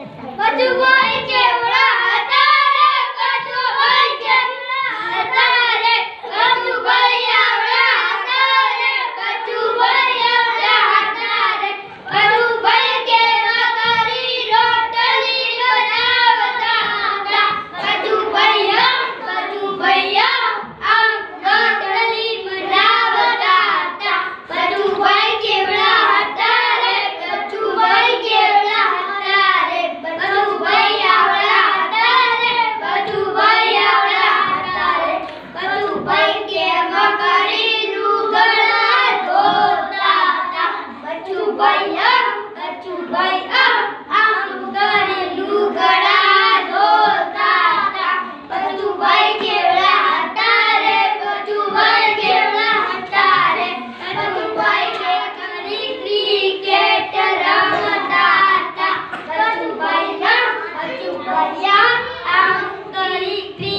What do I do? Maria Angelina.